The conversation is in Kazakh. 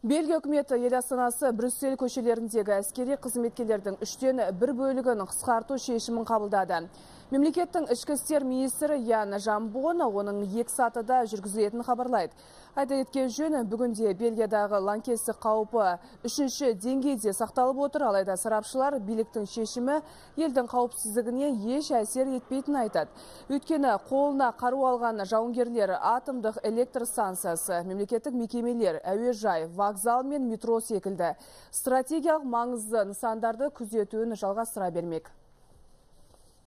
Бельгия үкіметі ел астанасы Брюссель көшелеріндегі әскери қызметкерлердің үштен бір бөлігін қысқарту шешімін қабылдады. Мемлекеттің ішкі істер министрі Ян Жамбон оның екі сатыда жүргізілетінін хабарлайды. Айта кеткен жөн бүгінде Бельгиядағы лаңкестік қаупі үшінші деңгейде сақталып отыр, алайда сарапшылар биліктің шешімі елдің қауіпсіздігіне еш әсер етпейтінін айтады. Өйткені қолына қару алған жауынгерлер атомдық электр станциясы, мемлекеттік мекемелер, әуежай, вокзал мен метро секілді стратегиялық маңызды нысандарды күзетуін жалғастыра бермек.